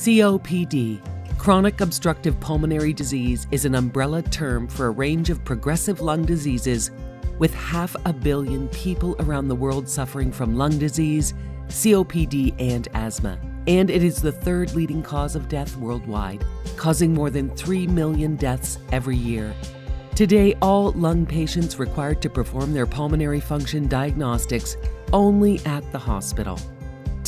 COPD, chronic obstructive pulmonary disease, is an umbrella term for a range of progressive lung diseases with half a billion people around the world suffering from lung disease, COPD, and asthma. And it is the third leading cause of death worldwide, causing more than 3 million deaths every year. Today, all lung patients required to perform their pulmonary function diagnostics only at the hospital.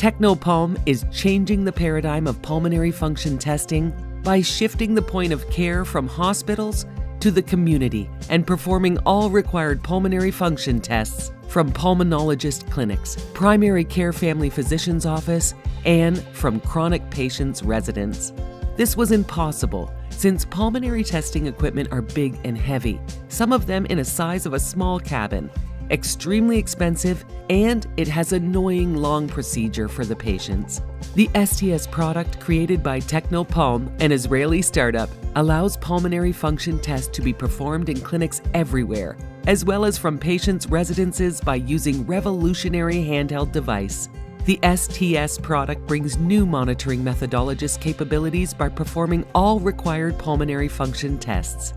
Technopulm is changing the paradigm of pulmonary function testing by shifting the point of care from hospitals to the community and performing all required pulmonary function tests from pulmonologist clinics, primary care family physician's office, and from chronic patients' residence. This was impossible since pulmonary testing equipment are big and heavy, some of them in a size of a small cabin, extremely expensive, and it has annoying long procedure for the patients. The STS product created by Technopulm, an Israeli startup, allows pulmonary function tests to be performed in clinics everywhere, as well as from patients' residences by using revolutionary handheld device. The STS product brings new monitoring methodologist capabilities by performing all required pulmonary function tests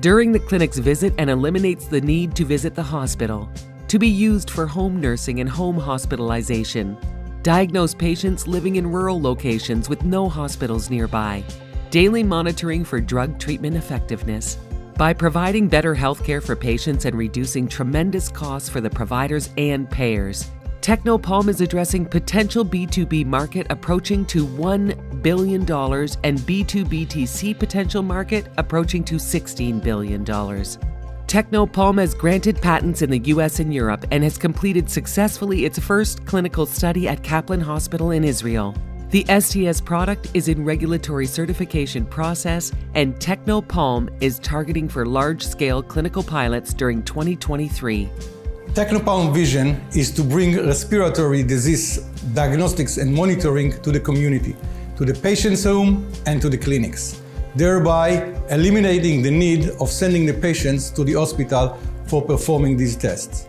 during the clinic's visit and eliminates the need to visit the hospital. To be used for home nursing and home hospitalization. Diagnose patients living in rural locations with no hospitals nearby. Daily monitoring for drug treatment effectiveness. By providing better healthcare for patients and reducing tremendous costs for the providers and payers, Technopulm is addressing potential B2B market approaching to $1 billion and B2BTC potential market approaching to $16 billion. Technopulm has granted patents in the US and Europe and has completed successfully its first clinical study at Kaplan Hospital in Israel. The STS product is in regulatory certification process and Technopulm is targeting for large-scale clinical pilots during 2023. Technopulm vision is to bring respiratory disease diagnostics and monitoring to the community, to the patient's home and to the clinics, thereby eliminating the need of sending the patients to the hospital for performing these tests.